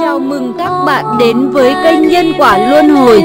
Chào mừng các bạn đến với kênh Nhân Quả Luân Hồi.